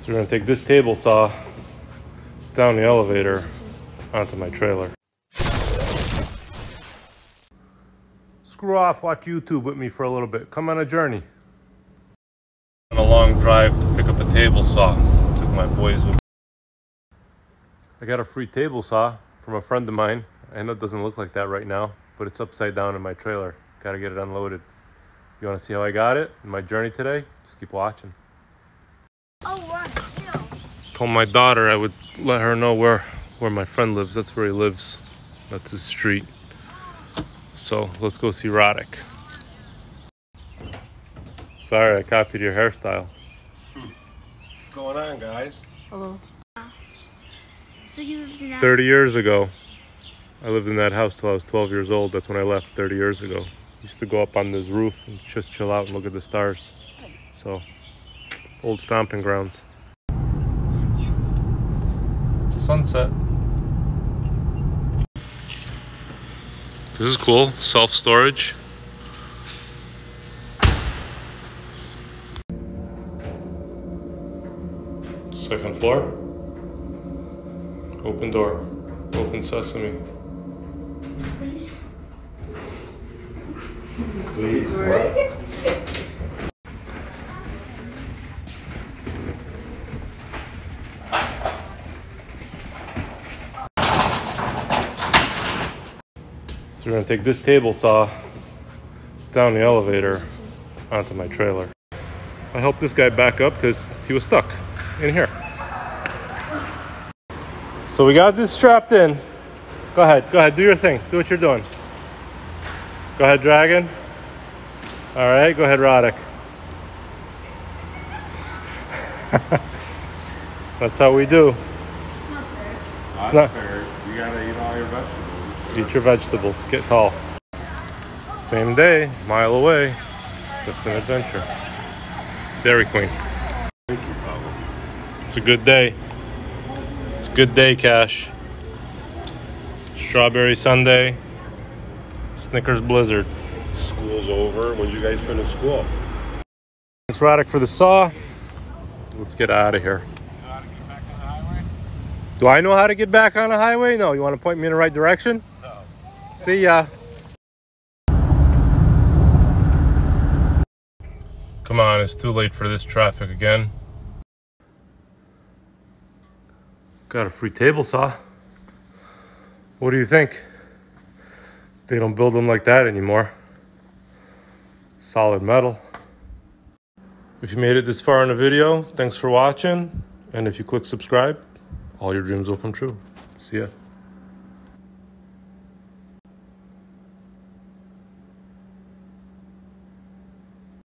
So we're gonna take this table saw down the elevator onto my trailer. Screw off, watch YouTube with me for a little bit. Come on a journey. On a long drive to pick up a table saw. Took my boys with me. I got a free table saw from a friend of mine. I know it doesn't look like that right now, but it's upside down in my trailer. Gotta get it unloaded. You wanna see how I got it in my journey today? Just keep watching. Told my daughter I would let her know where where my friend lives. That's where he lives. That's his street. So let's go see Roddick. Sorry, I copied your hairstyle. What's going on, guys? Hello. So you lived in that? 30 years ago, I lived in that house till I was 12 years old. That's when I left 30 years ago. Used to go up on this roof and just chill out and look at the stars. So, old stomping grounds. Yes. It's a sunset. This is cool. Self storage. Second floor. Open door. Open sesame. Please. Please. So we're gonna take this table saw down the elevator onto my trailer. I helped this guy back up because he was stuck in here. So we got this strapped in. Go ahead, go ahead, do your thing. Do what you're doing. Go ahead, Dragon. All right, go ahead, Roddick. That's how we do. That's not- fair. You gotta eat all your vegetables. Eat your vegetables. Get tall. Same day, mile away. Just an adventure. Dairy Queen. Thank you, Pablo. It's a good day. It's a good day, Cash. Strawberry Sundae. Snickers Blizzard. School's over. When you guys finish school? Thanks, Roddick, for the saw. Let's get out of here. You know how to get back on the highway? Do I know how to get back on the highway? No. You want to point me in the right direction? See ya. Come on, it's too late for this traffic again. Got a free table saw. What do you think? They don't build them like that anymore. Solid metal. If you made it this far in the video, thanks for watching. And if you click subscribe, all your dreams will come true. See ya.